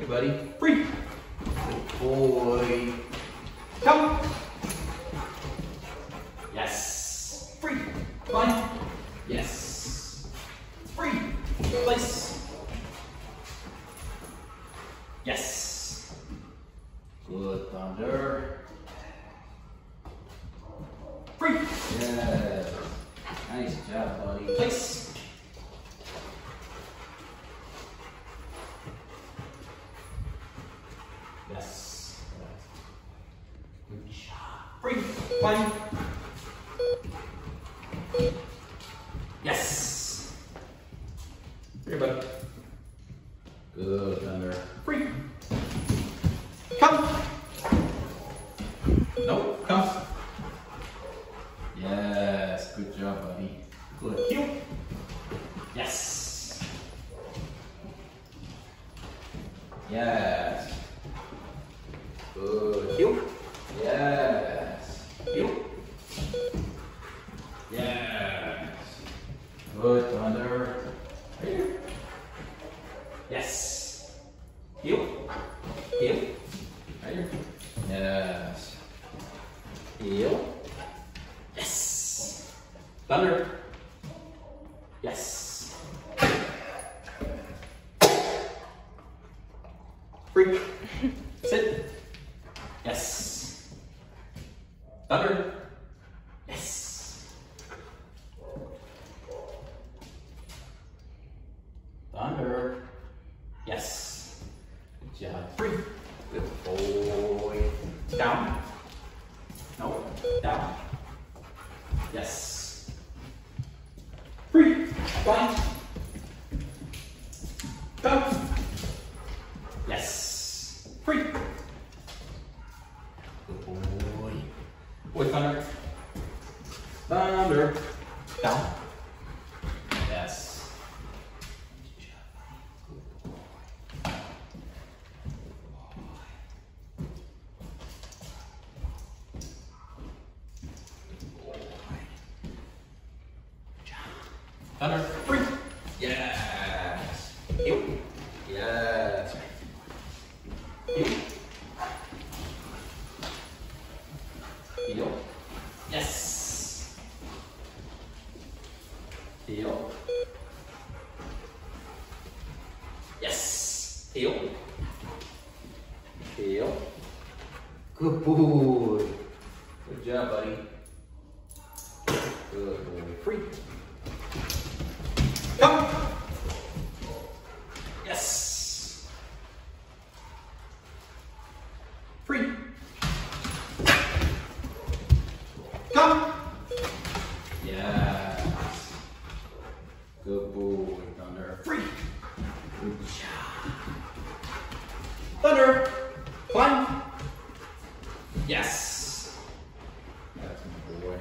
Hey, buddy. Free. Good boy. Come. Yes. Free. Fine. Yes. Free. Place. Yes. Good, Thunder. Free. Yes. Nice job, buddy. Place. Yes. Good job. Free. Fine. Yes. Here, bud. Good, Thunder. Free. Come. No, come. Yes, good job, buddy. Good. Heel. Yes. Yes. Good. Heel. Yes. Heel. Yes. Good, Thunder. Right here. Yes. Heel. Heel. Right here. Yes. Heel. Yes. Thunder. Yes. Free. Sit. Yes. Thunder. Yes. Thunder. Yes. Good job. Free. Good boy. Down. No. Down. Yes. Free. Fine. Boy, thunder. Thunder. Down. Yes. Thunder. Free. Yes. Heel. Yes. Heel. Heel. Yes. Heel. Yes. Heel. Heel. Good boy. Good job, buddy. Good boy. Free. Come. Yes. Free. Come. Yes. Good boy, Thunder. Free. Thunder. Climb. Yes. That's my boy.